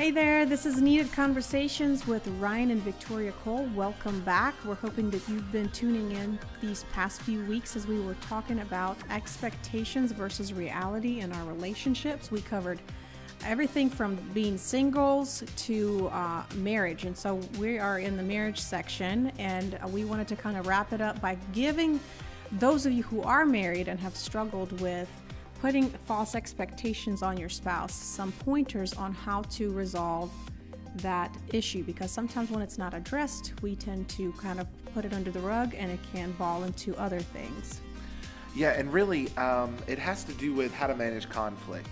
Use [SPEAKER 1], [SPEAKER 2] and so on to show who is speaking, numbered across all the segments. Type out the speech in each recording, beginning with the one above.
[SPEAKER 1] Hey there, this is Needed Conversations with Ryan and Viktoriya Cole. Welcome back. We're hoping that you've been tuning in these past few weeks as we were talking about expectations versus reality in our relationships. We covered everything from being singles to uh, marriage. And so we are in the marriage section, and we wanted to kind of wrap it up by giving those of you who are married and have struggled with putting false expectations on your spouse, some pointers on how to resolve that issue because sometimes when it's not addressed, we tend to kind of put it under the rug and it can fall into other things.
[SPEAKER 2] Yeah, and really, um, it has to do with how to manage conflict.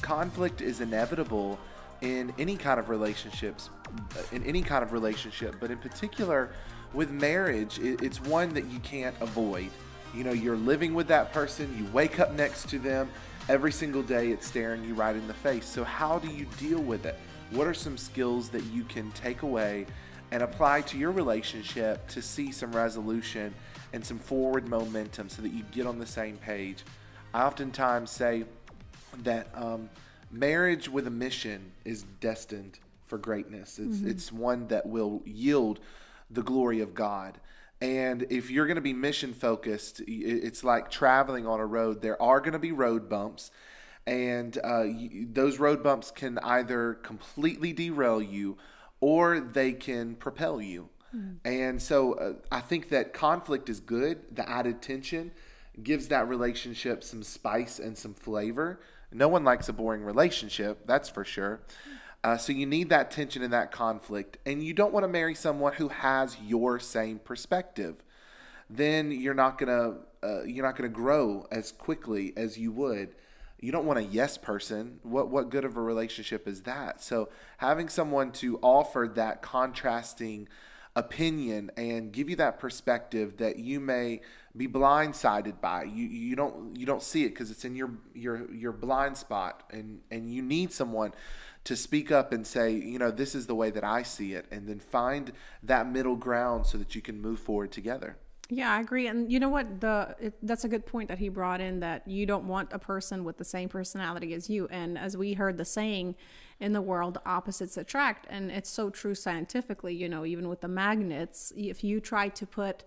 [SPEAKER 2] Conflict is inevitable in any kind of relationships, in any kind of relationship, but in particular with marriage, it's one that you can't avoid you know, you're living with that person, you wake up next to them, every single day it's staring you right in the face. So, how do you deal with it? What are some skills that you can take away and apply to your relationship to see some resolution and some forward momentum so that you get on the same page? I oftentimes say that um, marriage with a mission is destined for greatness. It's, mm-hmm. it's one that will yield the glory of God. And if you're going to be mission focused, it's like traveling on a road. There are going to be road bumps, and uh, those road bumps can either completely derail you or they can propel you. Mm. And so uh, I think that conflict is good. The added tension gives that relationship some spice and some flavor. No one likes a boring relationship, that's for sure. Uh, so you need that tension and that conflict, and you don't want to marry someone who has your same perspective. Then you're not gonna uh, you're not gonna grow as quickly as you would. You don't want a yes person. What what good of a relationship is that? So having someone to offer that contrasting opinion and give you that perspective that you may be blindsided by. You you don't you don't see it because it's in your your your blind spot, and and you need someone to speak up and say, you know, this is the way that I see it, and then find that middle ground so that you can move forward together.
[SPEAKER 1] Yeah, I agree. And you know what? The it, that's a good point that he brought in that you don't want a person with the same personality as you. And as we heard the saying in the world, opposites attract, and it's so true scientifically. You know, even with the magnets, if you try to put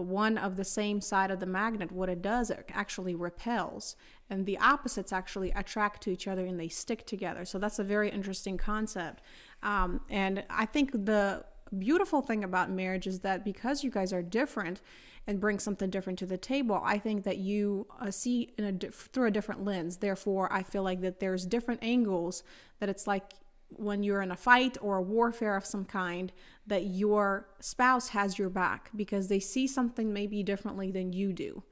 [SPEAKER 1] one of the same side of the magnet, what it does, it actually repels. And the opposites actually attract to each other and they stick together. So that's a very interesting concept. Um, and I think the beautiful thing about marriage is that because you guys are different and bring something different to the table, I think that you uh, see in a, through a different lens. Therefore, I feel like that there's different angles that it's like when you're in a fight or a warfare of some kind that your spouse has your back because they see something maybe differently than you do.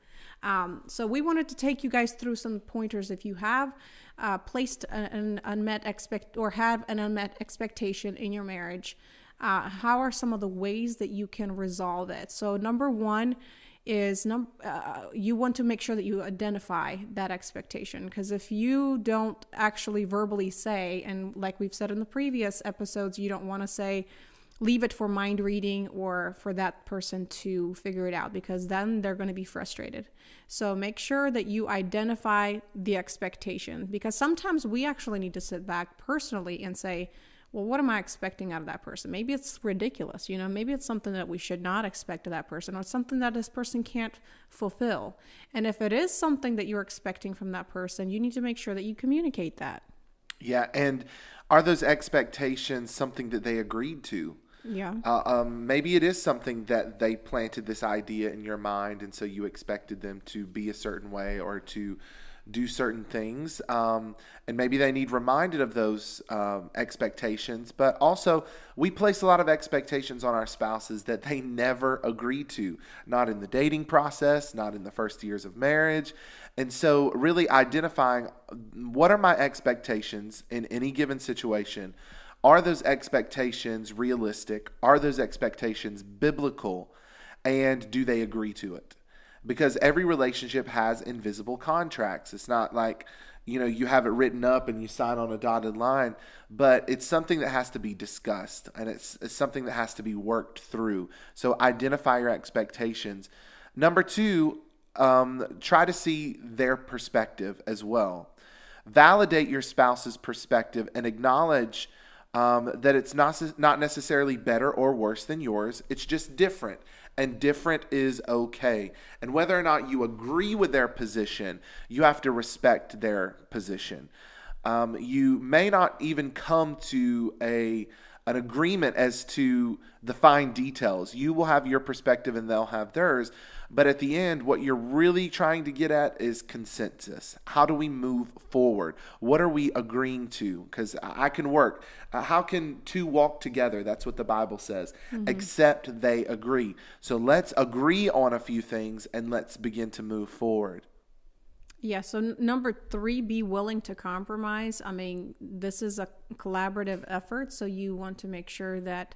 [SPEAKER 1] Um, so we wanted to take you guys through some pointers if you have uh, placed an unmet expect or have an unmet expectation in your marriage. Uh, how are some of the ways that you can resolve it? So number one is num- uh, you want to make sure that you identify that expectation because if you don't actually verbally say and like we've said in the previous episodes you don't want to say leave it for mind reading or for that person to figure it out because then they're going to be frustrated. So make sure that you identify the expectation because sometimes we actually need to sit back personally and say, well, what am I expecting out of that person? Maybe it's ridiculous, you know, maybe it's something that we should not expect of that person or something that this person can't fulfill. And if it is something that you're expecting from that person, you need to make sure that you communicate that.
[SPEAKER 2] Yeah. And are those expectations something that they agreed to?
[SPEAKER 1] Yeah.
[SPEAKER 2] Uh, um, maybe it is something that they planted this idea in your mind, and so you expected them to be a certain way or to do certain things. Um, and maybe they need reminded of those um, expectations. But also, we place a lot of expectations on our spouses that they never agree to, not in the dating process, not in the first years of marriage. And so, really identifying what are my expectations in any given situation are those expectations realistic? Are those expectations biblical? And do they agree to it? Because every relationship has invisible contracts. It's not like, you know, you have it written up and you sign on a dotted line, but it's something that has to be discussed and it's, it's something that has to be worked through. So identify your expectations. Number two, um, try to see their perspective as well. Validate your spouse's perspective and acknowledge Um, that it's not not necessarily better or worse than yours. It's just different, and different is okay. And whether or not you agree with their position, you have to respect their position. Um, you may not even come to a an agreement as to the fine details. You will have your perspective and they'll have theirs. But at the end, what you're really trying to get at is consensus. How do we move forward? What are we agreeing to? Because I can work. Uh, how can two walk together? That's what the Bible says, mm-hmm. except they agree. So let's agree on a few things and let's begin to move forward.
[SPEAKER 1] Yeah, so n- number three, be willing to compromise. I mean, this is a collaborative effort, so you want to make sure that,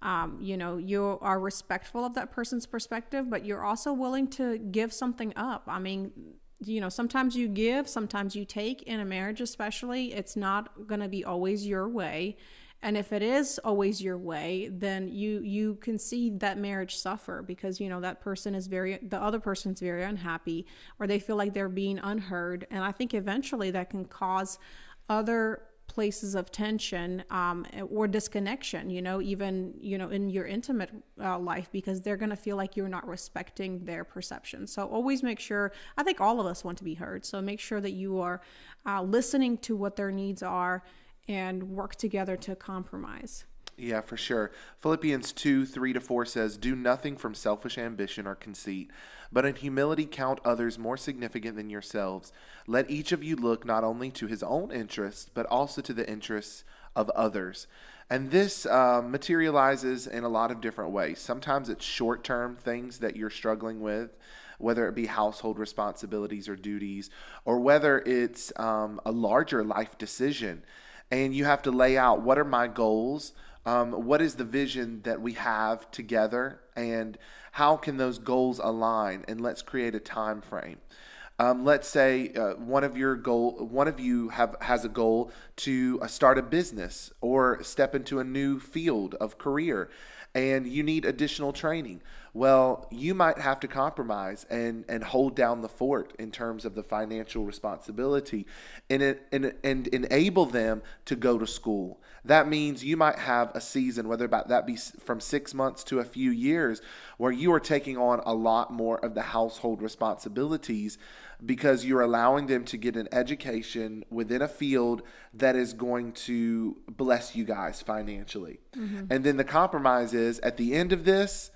[SPEAKER 1] um, you know, you are respectful of that person's perspective, but you're also willing to give something up. I mean, you know, sometimes you give, sometimes you take in a marriage, especially. It's not going to be always your way and if it is always your way then you you can see that marriage suffer because you know that person is very the other person's very unhappy or they feel like they're being unheard. And i think eventually that can cause other places of tension um, or disconnection you know even you know in your intimate uh, life because they're going to feel like you're not respecting their perception. So always make sure i think all of us want to be heard. So make sure that you are uh, listening to what their needs are and work together to compromise.
[SPEAKER 2] Yeah, for sure. Philippians 2 3 to 4 says, Do nothing from selfish ambition or conceit, but in humility count others more significant than yourselves. Let each of you look not only to his own interests, but also to the interests of others. And this uh, materializes in a lot of different ways. Sometimes it's short term things that you're struggling with, whether it be household responsibilities or duties, or whether it's um, a larger life decision and you have to lay out what are my goals, um, what is the vision that we have together, and how can those goals align, and let's create a time frame. Um, let's say uh, one of your goal, one of you have has a goal to uh, start a business or step into a new field of career, and you need additional training. Well, you might have to compromise and, and hold down the fort in terms of the financial responsibility and, it, and, and enable them to go to school. That means you might have a season, whether about that be from six months to a few years, where you are taking on a lot more of the household responsibilities because you're allowing them to get an education within a field that is going to bless you guys financially. Mm-hmm. And then the compromise is at the end of this,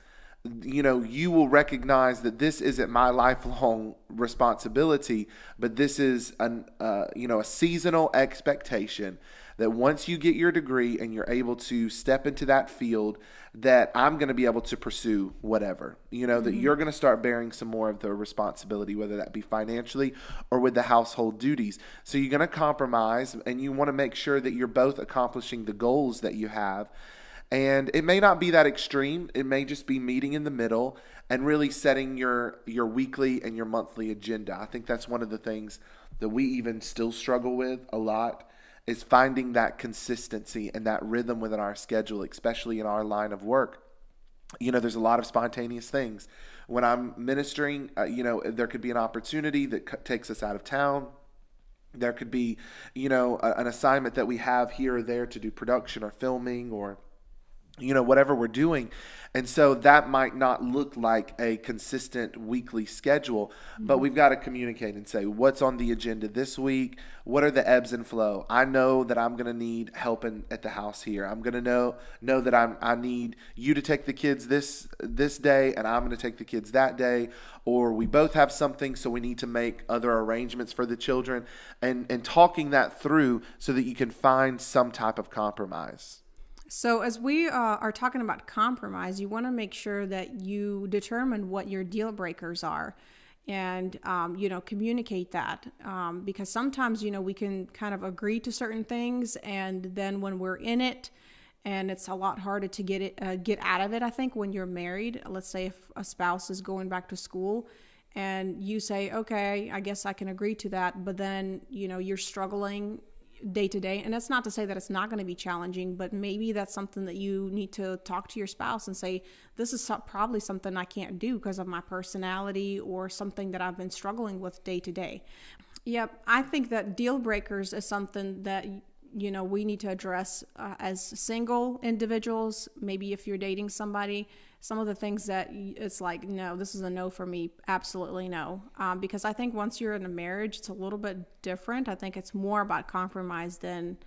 [SPEAKER 2] you know, you will recognize that this isn't my lifelong responsibility, but this is an, uh, you know, a seasonal expectation that once you get your degree and you're able to step into that field, that I'm going to be able to pursue whatever. You know, mm-hmm. that you're going to start bearing some more of the responsibility, whether that be financially or with the household duties. So you're going to compromise and you want to make sure that you're both accomplishing the goals that you have and it may not be that extreme. It may just be meeting in the middle and really setting your your weekly and your monthly agenda. I think that's one of the things that we even still struggle with a lot is finding that consistency and that rhythm within our schedule, especially in our line of work. You know, there's a lot of spontaneous things. When I'm ministering, uh, you know, there could be an opportunity that c- takes us out of town. There could be, you know, a, an assignment that we have here or there to do production or filming or you know whatever we're doing. And so that might not look like a consistent weekly schedule mm-hmm. but we've got to communicate and say what's on the agenda this week? What are the ebbs and flow? I know that i'm going to need help in, at the house here. I'm going to know know that i'm i need you to take the kids this this day and i'm going to take the kids that day. Or we both have something so we need to make other arrangements for the children. And and talking that through so that you can find some type of compromise
[SPEAKER 1] so, as we uh, are talking about compromise, you want to make sure that you determine what your deal breakers are and, um, you know, communicate that. Um, because sometimes, you know, we can kind of agree to certain things, and then when we're in it, and it's a lot harder to get it uh, get out of it i think when you're married let's say if a spouse is going back to school and you say okay i guess i can agree to that but then you know you're struggling day to day. And that's not to say that it's not going to be challenging, but maybe that's something that you need to talk to your spouse and say, this is probably something I can't do because of my personality or something that I've been struggling with day to day. Yep, I think that deal breakers is something that you know we need to address uh, as single individuals maybe if you're dating somebody some of the things that it's like no this is a no for me absolutely no. Um, because i think once you're in a marriage it's a little bit different. I think it's more about compromise than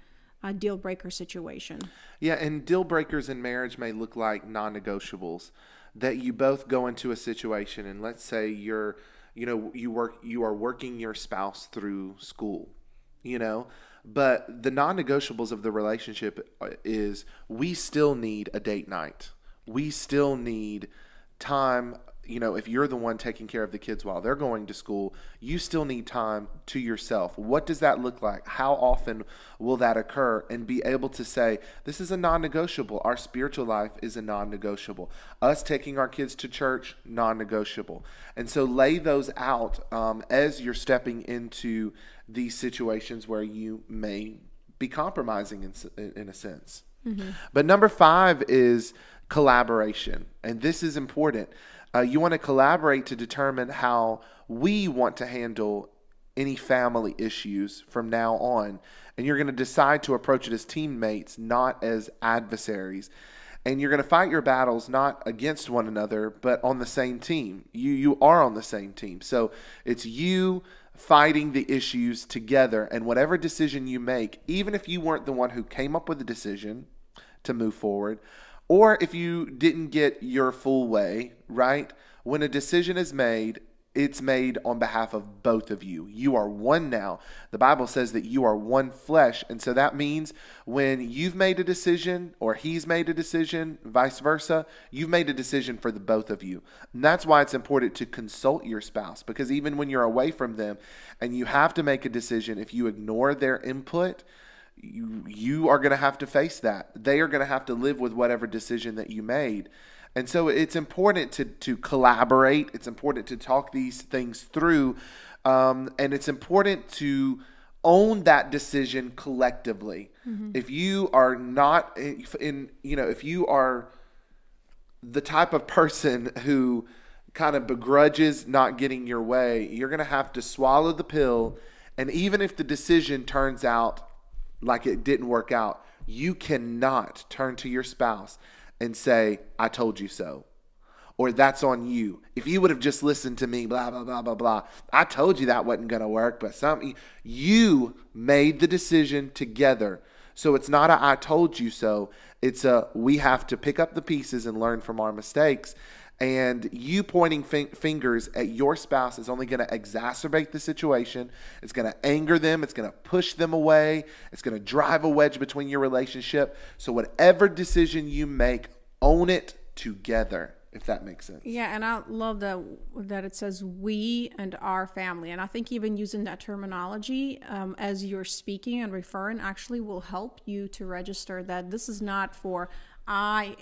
[SPEAKER 1] a deal breaker situation.
[SPEAKER 2] Yeah and deal breakers in marriage may look like non-negotiables that you both go into a situation and let's say you're you know you work you are working your spouse through school you know? But the non-negotiables of the relationship uh, is we still need a date night we still need time you know, if you're the one taking care of the kids while they're going to school, you still need time to yourself. What does that look like? How often will that occur? And be able to say, this is a non negotiable. Our spiritual life is a non negotiable. Us taking our kids to church, non negotiable. And so lay those out um, as you're stepping into these situations where you may be compromising in, in a sense. Mm-hmm. But number five is collaboration. And this is important. Uh, you want to collaborate to determine how we want to handle any family issues from now on. And you're going to decide to approach it as teammates, not as adversaries. And you're going to fight your battles not against one another, but on the same team. You you are on the same team. So it's you fighting the issues together and whatever decision you make, even if you weren't the one who came up with the decision to move forward, or if you didn't get your full way, right? When a decision is made, it's made on behalf of both of you. You are one now. The Bible says that you are one flesh. And so that means when you've made a decision or he's made a decision, vice versa, you've made a decision for the both of you. And that's why it's important to consult your spouse because even when you're away from them and you have to make a decision, if you ignore their input, you you are going to have to face that. They are going to have to live with whatever decision that you made. And so it's important to to collaborate. It's important to talk these things through, um, and it's important to own that decision collectively. Mm-hmm. If you are not in, you know, if you are the type of person who kind of begrudges not getting your way, you're going to have to swallow the pill. And even if the decision turns out like it didn't work out, you cannot turn to your spouse and say, I told you so. Or that's on you. If you would have just listened to me, blah, blah, blah, blah, blah. I told you that wasn't going to work, but some you made the decision together. So it's not a I told you so. It's a we have to pick up the pieces and learn from our mistakes and you pointing fingers at your spouse is only going to exacerbate the situation. It's going to anger them. It's going to push them away. It's going to drive a wedge between your relationship. So, whatever decision you make, own it together if that makes sense.
[SPEAKER 1] Yeah, and I love that that it says we and our family, and I think even using that terminology um, as you're speaking and referring actually will help you to register that this is not for I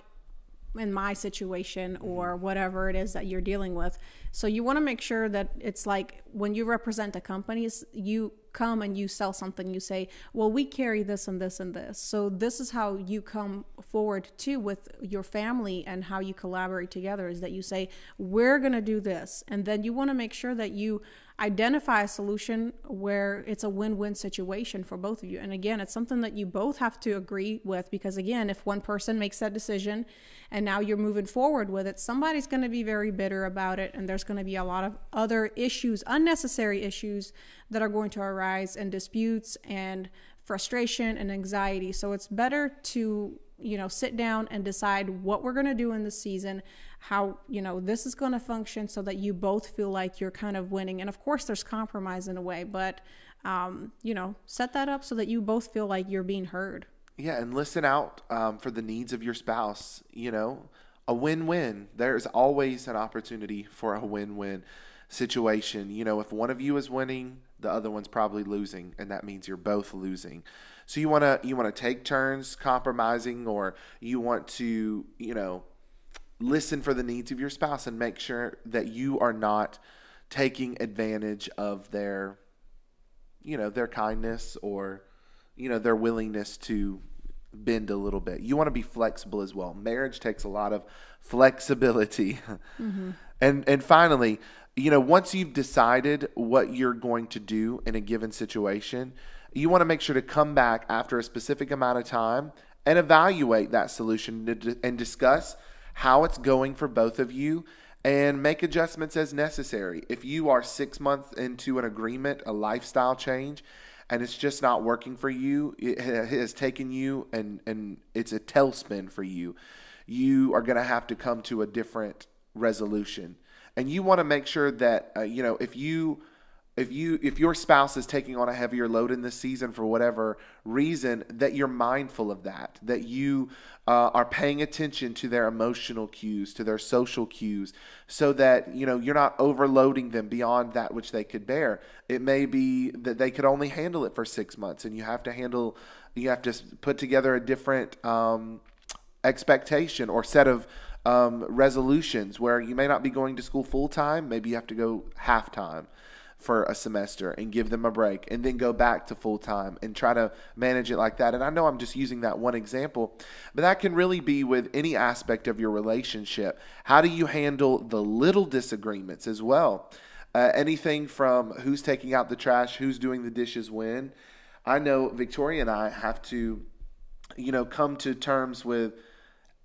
[SPEAKER 1] in my situation mm-hmm. or whatever it is that you're dealing with. So you want to make sure that it's like when you represent a company, you come and you sell something, you say, well, we carry this and this and this. So this is how you come forward too with your family and how you collaborate together is that you say, we're going to do this. And then you want to make sure that you identify a solution where it's a win-win situation for both of you. And again, it's something that you both have to agree with because again, if one person makes that decision and now you're moving forward with it, somebody's going to be very bitter about it and there's going to be a lot of other issues, unnecessary issues that are going to arise and disputes and frustration and anxiety. So it's better to, you know, sit down and decide what we're going to do in the season, how, you know, this is going to function so that you both feel like you're kind of winning. And of course, there's compromise in a way, but, um, you know, set that up so that you both feel like you're being heard.
[SPEAKER 2] Yeah, and listen out um, for the needs of your spouse. You know, a win win. There's always an opportunity for a win win situation. You know, if one of you is winning, the other one's probably losing, and that means you're both losing. So you want to you want to take turns compromising, or you want to you know listen for the needs of your spouse and make sure that you are not taking advantage of their you know their kindness or you know their willingness to bend a little bit. You want to be flexible as well. Marriage takes a lot of flexibility. Mm-hmm. and and finally, you know, once you've decided what you're going to do in a given situation, you want to make sure to come back after a specific amount of time and evaluate that solution and discuss how it's going for both of you and make adjustments as necessary. If you are six months into an agreement, a lifestyle change, and it's just not working for you, it has taken you and, and it's a tailspin for you, you are going to have to come to a different resolution. And you want to make sure that, uh, you know, if you if you if your spouse is taking on a heavier load in this season for whatever reason that you're mindful of that that you uh, are paying attention to their emotional cues to their social cues so that you know you're not overloading them beyond that which they could bear. It may be that they could only handle it for six months and you have to handle you have to put together a different um, expectation or set of um, resolutions where you may not be going to school full time maybe you have to go half time for a semester and give them a break and then go back to full time and try to manage it like that. And I know I'm just using that one example, but that can really be with any aspect of your relationship. How do you handle the little disagreements as well? Uh, anything from who's taking out the trash, who's doing the dishes when. I know Viktoriya and I have to, you know, come to terms with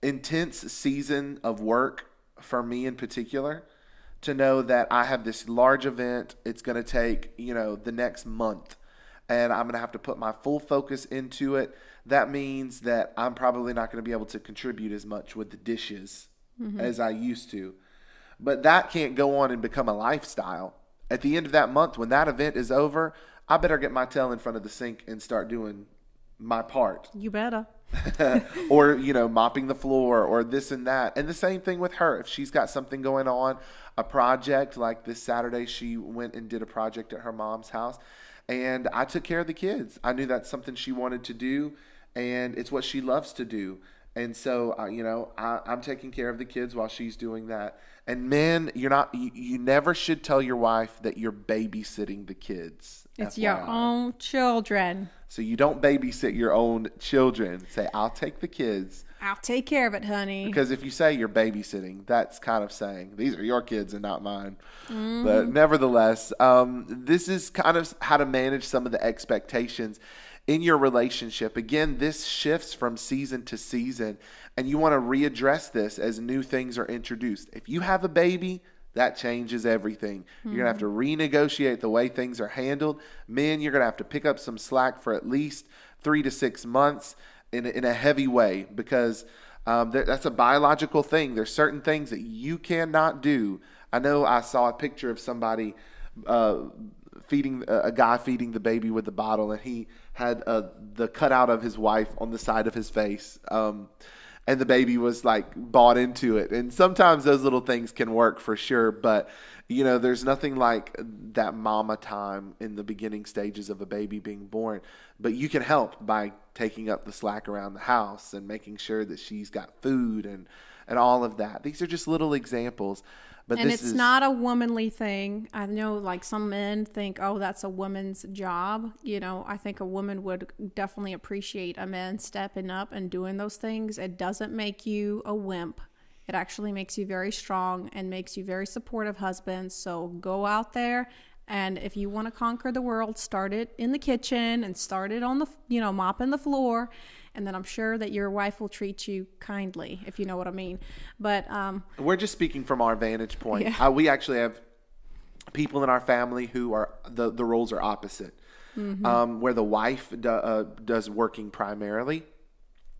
[SPEAKER 2] intense season of work for me in particular to know that I have this large event. It's going to take, you know, the next month and I'm going to have to put my full focus into it. That means that I'm probably not going to be able to contribute as much with the dishes mm-hmm. as I used to. But that can't go on and become a lifestyle. At the end of that month, when that event is over, I better get my tail in front of the sink and start doing my part.
[SPEAKER 1] You better.
[SPEAKER 2] or, you know, mopping the floor or this and that. And the same thing with her. If she's got something going on, a project like this Saturday, she went and did a project at her mom's house. And I took care of the kids. I knew that's something she wanted to do, and it's what she loves to do. And so, uh, you know, I, am taking care of the kids while she's doing that. And men, you're not, you, you never should tell your wife that you're babysitting the kids.
[SPEAKER 1] It's FYI. your own children.
[SPEAKER 2] So you don't babysit your own children. Say, I'll take the kids.
[SPEAKER 1] I'll take care of it, honey.
[SPEAKER 2] Because if you say you're babysitting, that's kind of saying these are your kids and not mine. Mm-hmm. But nevertheless, um, this is kind of how to manage some of the expectations in your relationship. Again, this shifts from season to season, and you want to readdress this as new things are introduced. If you have a baby, that changes everything. Mm-hmm. You're going to have to renegotiate the way things are handled. Men, you're going to have to pick up some slack for at least three to six months in a, in a heavy way because um, that's a biological thing. There's certain things that you cannot do. I know I saw a picture of somebody uh, feeding a guy feeding the baby with the bottle, and he had uh, the cutout of his wife on the side of his face. Um, and the baby was like bought into it. And sometimes those little things can work for sure, but you know, there's nothing like that mama time in the beginning stages of a baby being born. But you can help by taking up the slack around the house and making sure that she's got food and and all of that. These are just little examples.
[SPEAKER 1] But and it's is, not a womanly thing. I know, like some men think, oh, that's a woman's job. You know, I think a woman would definitely appreciate a man stepping up and doing those things. It doesn't make you a wimp. It actually makes you very strong and makes you very supportive husbands. So go out there and if you want to conquer the world, start it in the kitchen and start it on the, you know, mopping the floor and then I'm sure that your wife will treat you kindly, if you know what I mean. But um,
[SPEAKER 2] we're just speaking from our vantage point. Yeah. Uh, we actually have people in our family who are the the roles are opposite, mm-hmm. um, where the wife do, uh, does working primarily.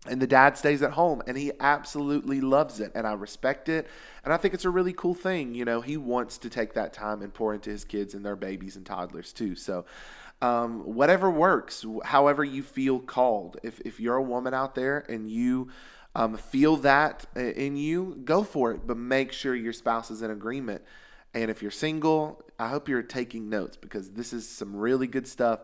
[SPEAKER 2] And the dad stays at home and he absolutely loves it. And I respect it. And I think it's a really cool thing. You know, he wants to take that time and pour into his kids and their babies and toddlers too. So um, whatever works, however you feel called. If, if you're a woman out there and you um, feel that in you, go for it, but make sure your spouse is in agreement. And if you're single, I hope you're taking notes because this is some really good stuff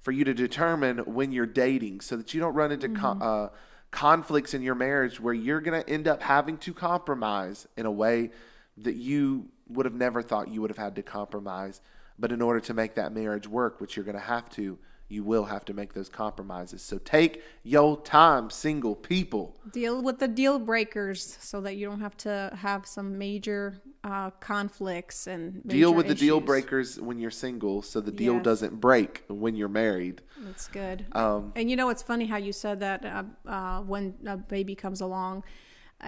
[SPEAKER 2] for you to determine when you're dating so that you don't run into mm-hmm. uh, conflicts in your marriage where you're going to end up having to compromise in a way that you would have never thought you would have had to compromise but in order to make that marriage work, which you're going to have to, you will have to make those compromises. So take your time, single people.
[SPEAKER 1] Deal with the deal breakers so that you don't have to have some major uh, conflicts and
[SPEAKER 2] deal
[SPEAKER 1] major
[SPEAKER 2] with the deal breakers when you're single so the deal
[SPEAKER 1] Yes.
[SPEAKER 2] doesn't break when you're married.
[SPEAKER 1] That's good.
[SPEAKER 2] Um,
[SPEAKER 1] and you know, it's funny how you said that uh, uh, when a baby comes along,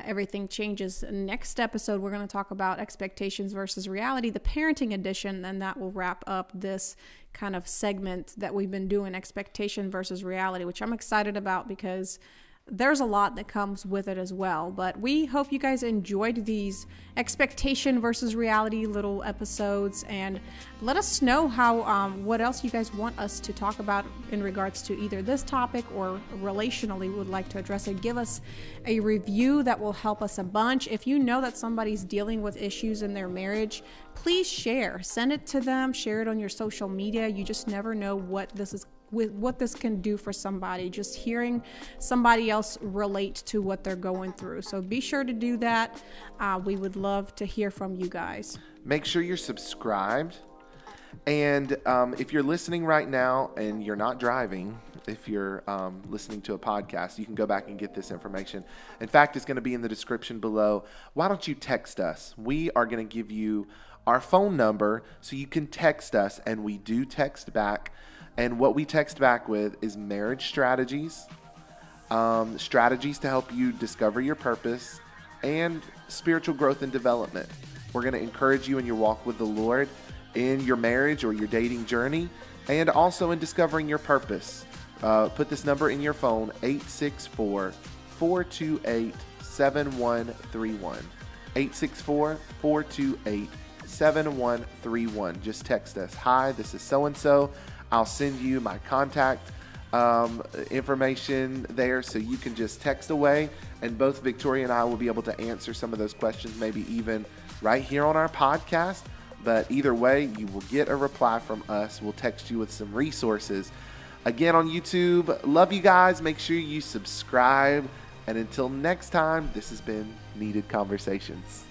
[SPEAKER 1] everything changes. Next episode, we're going to talk about expectations versus reality, the parenting edition, and that will wrap up this kind of segment that we've been doing expectation versus reality, which I'm excited about because there's a lot that comes with it as well. But we hope you guys enjoyed these expectation versus reality little episodes, and let us know how um, what else you guys want us to talk about in regards to either this topic or relationally would like to address it. Give us a review that will help us a bunch. If you know that somebody's dealing with issues in their marriage, please share. Send it to them. Share it on your social media. You just never know what this is with what this can do for somebody just hearing somebody else relate to what they're going through so be sure to do that uh, we would love to hear from you guys
[SPEAKER 2] make sure you're subscribed. And um, if you're listening right now and you're not driving, if you're um, listening to a podcast, you can go back and get this information. In fact, it's going to be in the description below. Why don't you text us? We are going to give you our phone number so you can text us, and we do text back. And what we text back with is marriage strategies, um, strategies to help you discover your purpose, and spiritual growth and development. We're going to encourage you in your walk with the Lord, in your marriage or your dating journey, and also in discovering your purpose. Uh, put this number in your phone 864 428 7131. 864 428 7131. Just text us. Hi, this is so and so. I'll send you my contact um, information there so you can just text away, and both Viktoriya and I will be able to answer some of those questions, maybe even right here on our podcast. But either way, you will get a reply from us. We'll text you with some resources. Again on YouTube, love you guys. Make sure you subscribe. And until next time, this has been Needed Conversations.